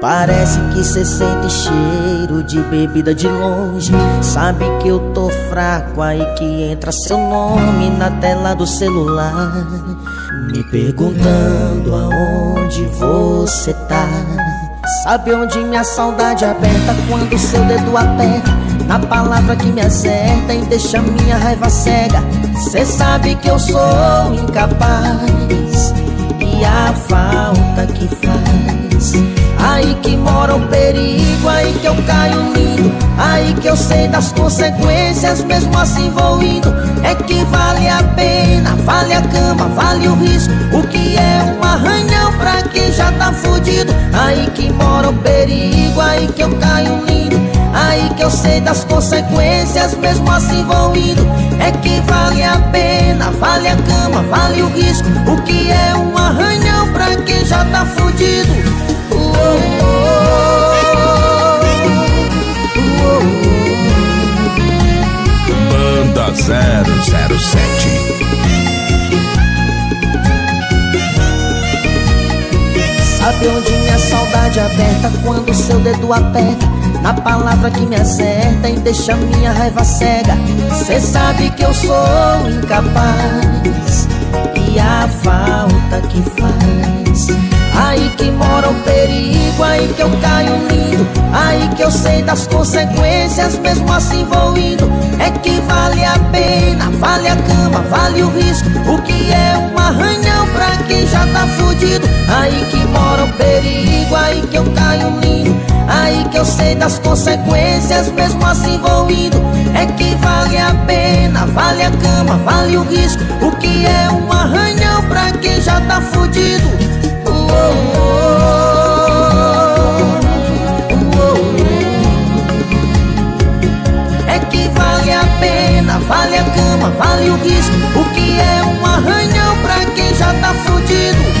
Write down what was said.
Parece que cê sente cheiro de bebida de longe. Sabe que eu tô fraco, aí que entra seu nome na tela do celular. Me perguntando aonde você tá. Sabe onde minha saudade aperta quando seu dedo aperta? Na palavra que me acerta e deixa minha raiva cega. Cê sabe que eu sou incapaz E a falta o perigo, aí que eu caio lindo Aí que eu sei das consequências, mesmo assim vou indo. É que vale a pena, vale a cama, vale o risco O que é um arranhão pra quem já tá fudido. Aí que mora o perigo, aí que eu caio lindo Aí que eu sei das consequências, mesmo assim vou indo. É que vale a pena, vale a cama, vale 007 Sabe onde minha saudade aperta? Quando seu dedo aperta Na palavra que me acerta e deixa minha raiva cega. Cê sabe que eu sou incapaz E a falta que faz. Aí que mora o perigo, aí que eu caio lindo. Aí que eu sei das consequências, mesmo assim vou indo vale a cama, vale o risco O que é um arranhão pra quem já tá fudido. Aí que mora o perigo, aí que eu caio lindo Aí que eu sei das consequências, mesmo assim vou indo. É que vale a pena, vale a cama, vale o risco O que é um arranhão pra quem já tá fudido vale o risco. O que é um arranhão pra quem já tá fudido.